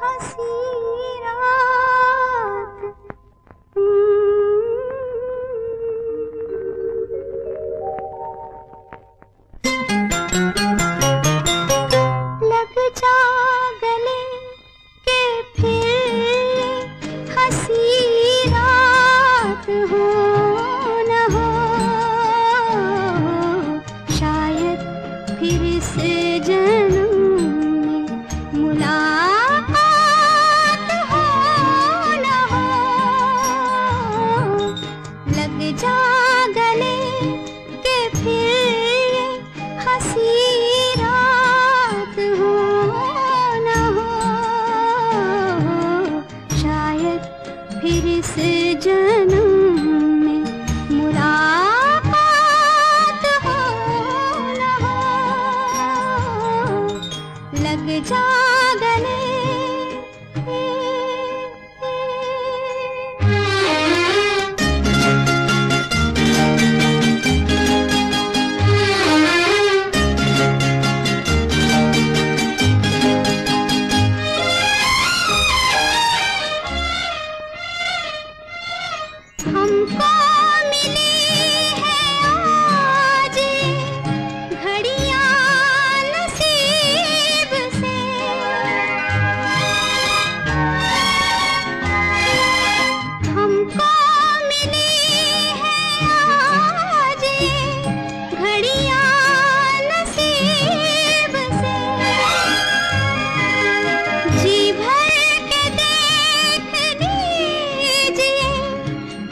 हसीरा Yeah.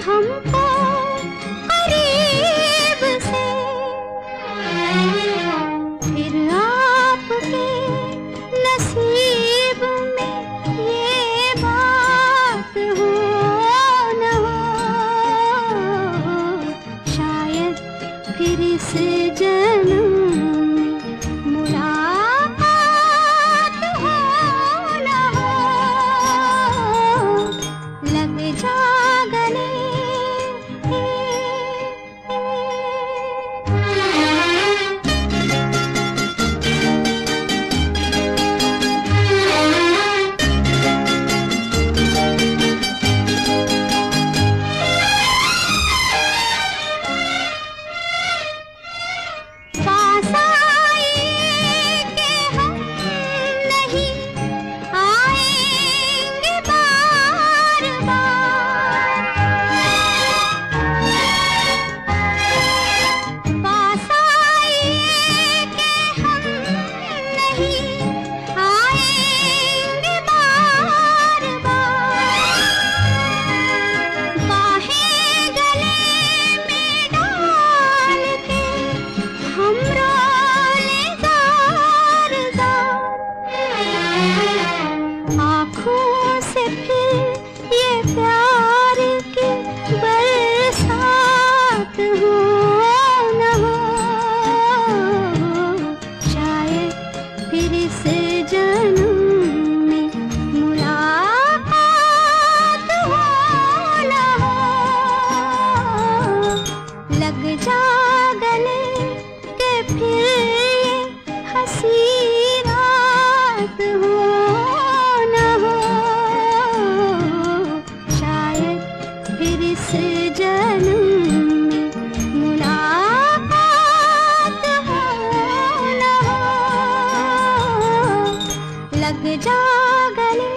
हमको करीब से। फिर आपके नसीब में ये बात हो न हो, शायद फिर से तेरे से लग जा गले